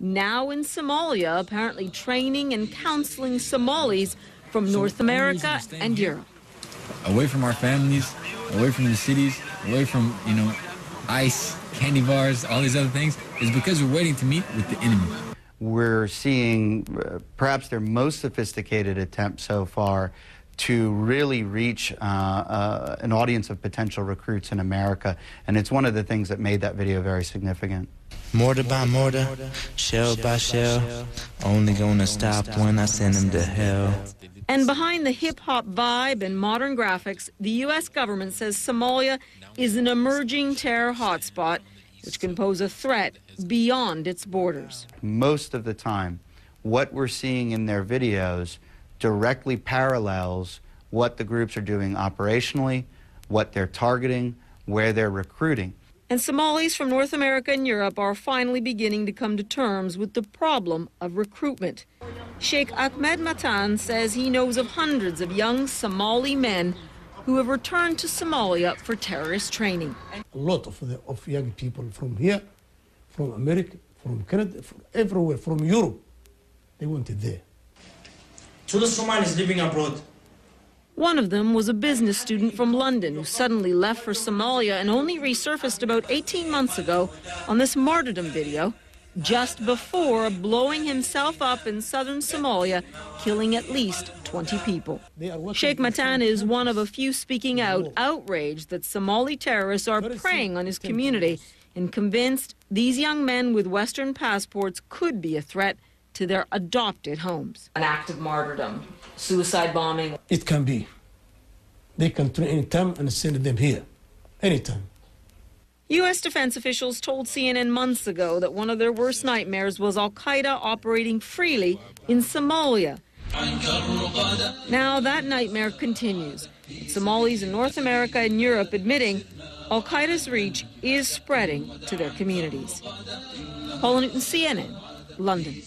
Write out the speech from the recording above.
now in Somalia, apparently training and counseling Somalis from so North America and here? Europe. Away from our families, away from the cities, away from, you know, ice, candy bars, all these other things, is because we're waiting to meet with the enemy. We're seeing uh, perhaps their most sophisticated attempt so far to really reach uh, uh, an audience of potential recruits in America. And it's one of the things that made that video very significant. Mortar by mortar, shell by shell, only gonna stop when I send them to hell. And behind the hip hop vibe and modern graphics, the U.S. government says Somalia is an emerging terror hotspot which can pose a threat beyond its borders. Most of the time, what we're seeing in their videos directly parallels what the groups are doing operationally, what they're targeting, where they're recruiting. And Somalis from North America and Europe are finally beginning to come to terms with the problem of recruitment. Sheikh Ahmed Matan says he knows of hundreds of young Somali men who have returned to Somalia for terrorist training. A lot of, the, of young people from here, from America, from Canada, from everywhere, from Europe, they wanted there to the Somalis living abroad. One of them was a business student from London who suddenly left for Somalia and only resurfaced about 18 months ago on this martyrdom video just before blowing himself up in southern Somalia, killing at least 20 people. Sheikh Matan is one of a few speaking out, outraged that Somali terrorists are preying on his community and convinced these young men with Western passports could be a threat to their adopted homes. An act of martyrdom, suicide bombing. It can be. They can train anytime and send them here, anytime. U.S. defense officials told CNN months ago that one of their worst nightmares was Al Qaeda operating freely in Somalia. Now that nightmare continues. Somalis in North America and Europe admitting Al Qaeda's reach is spreading to their communities. Paula Newton, CNN, London.